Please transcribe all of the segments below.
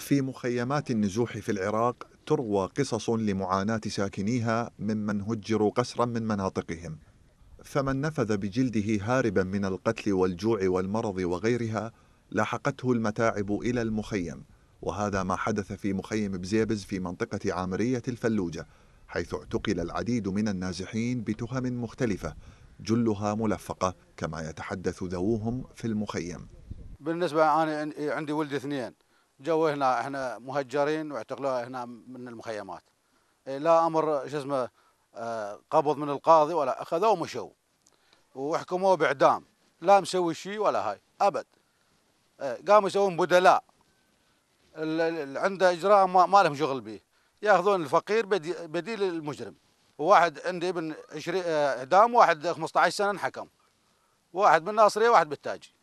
في مخيمات النزوح في العراق تروى قصص لمعاناة ساكنيها ممن هجروا قسرا من مناطقهم. فمن نفذ بجلده هاربا من القتل والجوع والمرض وغيرها لاحقته المتاعب إلى المخيم. وهذا ما حدث في مخيم بزيبز في منطقة عامرية الفلوجة حيث اعتقل العديد من النازحين بتهم مختلفة جلها ملفقة كما يتحدث ذووهم في المخيم. بالنسبة أنا عندي ولدي اثنين. جو هنا إحنا مهجرين واعتقلوا هنا من المخيمات. إيه، لا أمر شو اسمه آه، قبض من القاضي ولا أخذوه ومشوا. وحكموه باعدام لا مسوي شيء ولا هاي أبد. إيه، قاموا يسوون بدلاء. اللي عنده إجراء ما لهم شغل به. يأخذون الفقير بديل المجرم. وواحد عندي ابن 20 آه، إعدام واحد 15 سنة انحكم. واحد بالناصرية واحد بالتاجي.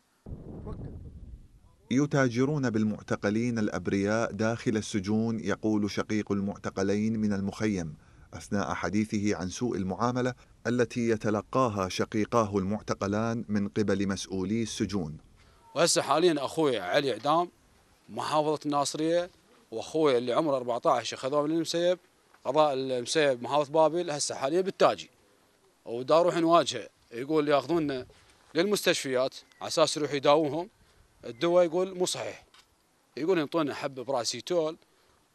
يتاجرون بالمعتقلين الأبرياء داخل السجون يقول شقيق المعتقلين من المخيم أثناء حديثه عن سوء المعاملة التي يتلقاها شقيقاه المعتقلان من قبل مسؤولي السجون. وهسه حاليا أخوي علي اعدام محافظة الناصرية وأخوي اللي عمره 14 اخذوه من المسيب قضاء المسيب محافظه بابل هسه حاليا بالتاجي ودا نواجهه يقول ياخذونا للمستشفيات على أساس يروح يداوهم الدواء يقول مو صحيح. يقول ينطونا حبه براسيتول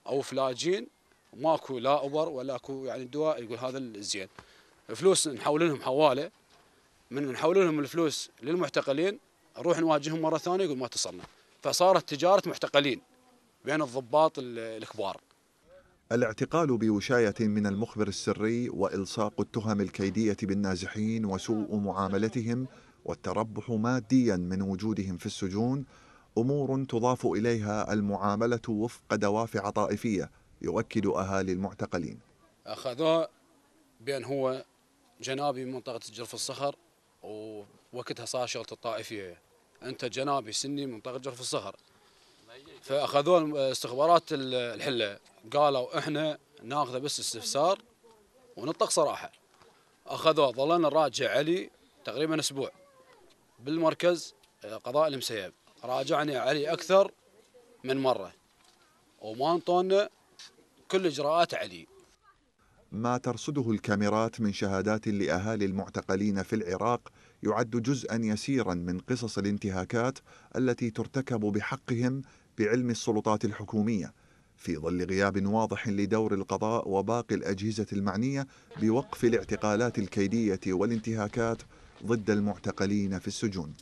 أو فلاجيل ماكو لا ابر ولا أكو يعني دواء يقول هذا الزين. فلوس نحول لهم حواله من نحول لهم الفلوس للمعتقلين نروح نواجههم مرة ثانية يقول ما اتصلنا. فصارت تجارة معتقلين بين الضباط الكبار. الاعتقال بوشاية من المخبر السري وإلصاق التهم الكيدية بالنازحين وسوء معاملتهم والتربح ماديا من وجودهم في السجون أمور تضاف إليها المعاملة وفق دوافع طائفية يؤكد أهالي المعتقلين. أخذوه بأن هو جنابي من منطقة جرف الصخر ووقتها صار شغله الطائفية أنت جنابي سني من منطقة جرف الصخر. فأخذوه استخبارات الحلة قالوا إحنا ناخذه بس استفسار ونطق صراحة. أخذوه ظلنا نراجع علي تقريبا أسبوع. بالمركز آه، قضاء المسيب. راجعني علي أكثر من مرة. وما انطونا كل إجراءات علي. ما ترصده الكاميرات من شهادات لأهالي المعتقلين في العراق يعد جزءا يسيرا من قصص الانتهاكات التي ترتكب بحقهم بعلم السلطات الحكومية في ظل غياب واضح لدور القضاء وباقي الأجهزة المعنية بوقف الاعتقالات الكيدية والانتهاكات ضد المعتقلين في السجون.